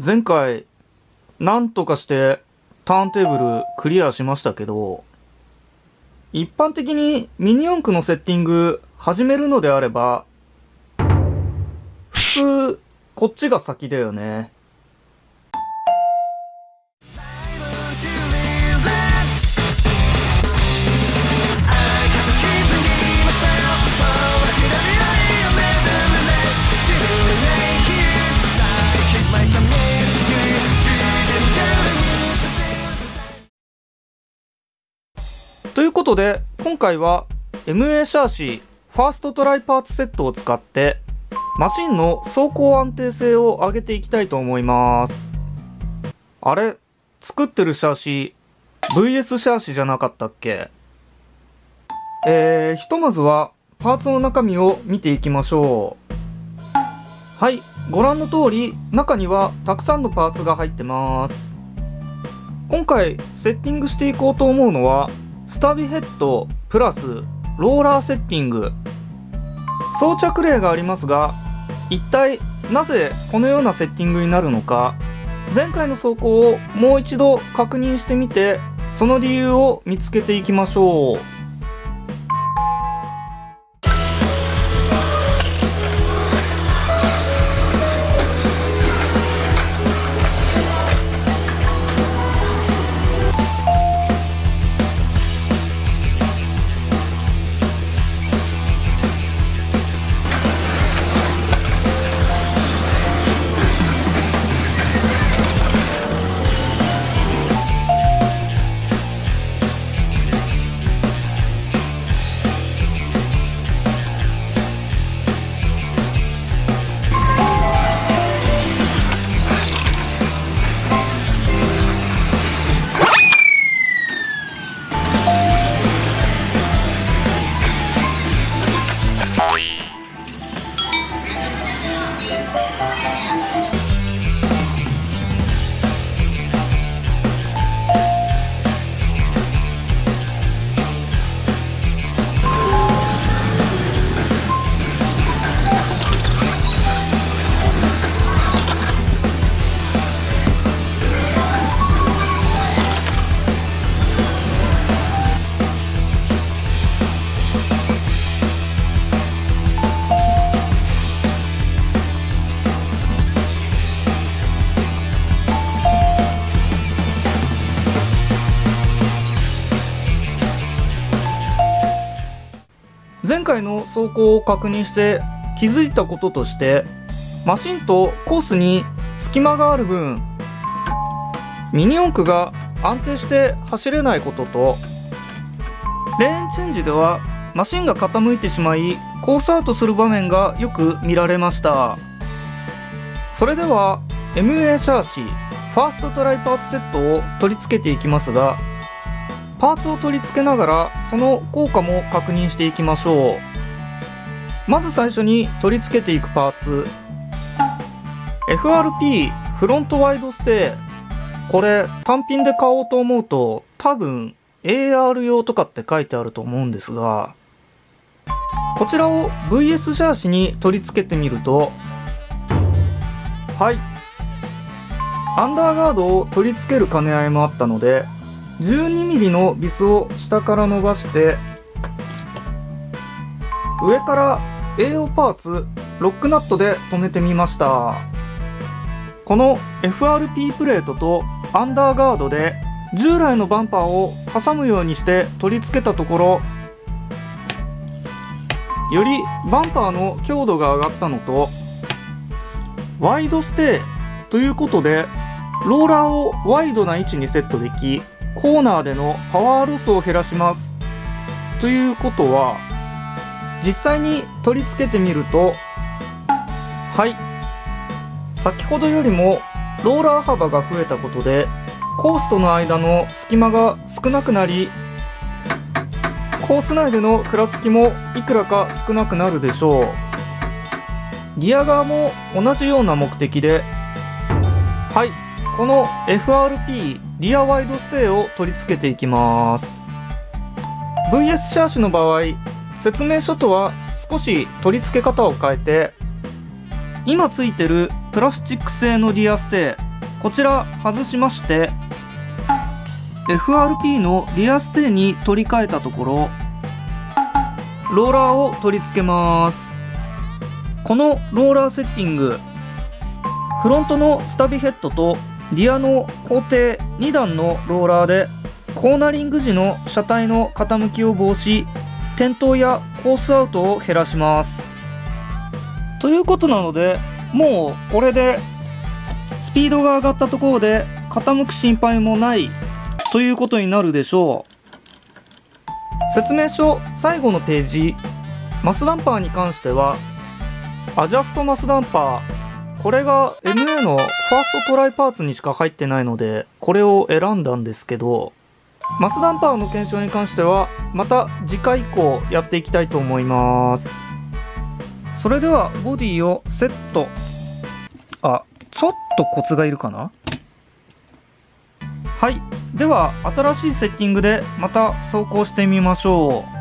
前回何とかしてターンテーブルクリアしましたけど一般的にミニ四駆のセッティング始めるのであれば普通こっちが先だよね。いうことで今回は MA シャーシーファーストトライパーツセットを使ってマシンの走行安定性を上げていきたいと思います。あれ？使ってるシャーシー？VS シャーシーじゃなかったっけ？えー、ひとまずはパーツの中身を見ていきましょう。はいご覧の通り中にはたくさんのパーツが入ってます。今回セッティングしていこうと思うのはスタビヘッドプラスローラーセッティング。装着例がありますが一体なぜこのようなセッティングになるのか。前回の走行をもう一度確認してみてその理由を見つけていきましょう。回の走行を確認して気づいたこととしてマシンとコースに隙間がある分ミニ四駆が安定して走れないこととレーンチェンジではマシンが傾いてしまいコースアウトする場面がよく見られました。それでは MA シャーシファーストトライパーツセットを取り付けていきますがパーツを取り付けながらその効果も確認していきましょう。まず最初に取り付けていくパーツ。FRP フロントワイドステーこれ単品で買おうと思うと多分 AR 用とかって書いてあると思うんですが。こちらを VS シャーシに取り付けてみると。はい。アンダーガードを取り付ける兼ね合いもあったので 12mm のビスを下から伸ばして上から AO パーツロックナットで留めてみました。この FRP プレートとアンダーガードで従来のバンパーを挟むようにして取り付けたところよりバンパーの強度が上がったのとワイドステーということでローラーをワイドな位置にセットできコーナーでのパワーロスを減らします。ということは実際に取り付けてみるとはい。先ほどよりもローラー幅が増えたことでコースとの間の隙間が少なくなりコース内でのふらつきもいくらか少なくなるでしょう。リア側も同じような目的ではい。この FRP リアワイドステーを取り付けていきます。VS シャーシの場合説明書とは少し取り付け方を変えて今ついてるプラスチック製のリアステーこちら外しまして FRP のリアステイに取り替えたところローラーを取り付けます。このローラーセッティングフロントのスタビヘッドとリアの高低2段のローラーでコーナリング時の車体の傾きを防止転倒やコースアウトを減らします。ということなのでもうこれでスピードが上がったところで傾く心配もないということになるでしょう。説明書最後のページマスダンパーに関してはアジャストマスダンパーこれが MA のファーストトライパーツにしか入ってないのでこれを選んだんですけどマスダンパーの検証に関してはまた次回以降やっていきたいと思います。それではボディをセット。あちょっとコツがいるかな？はい。では新しいセッティングでまた走行してみましょう。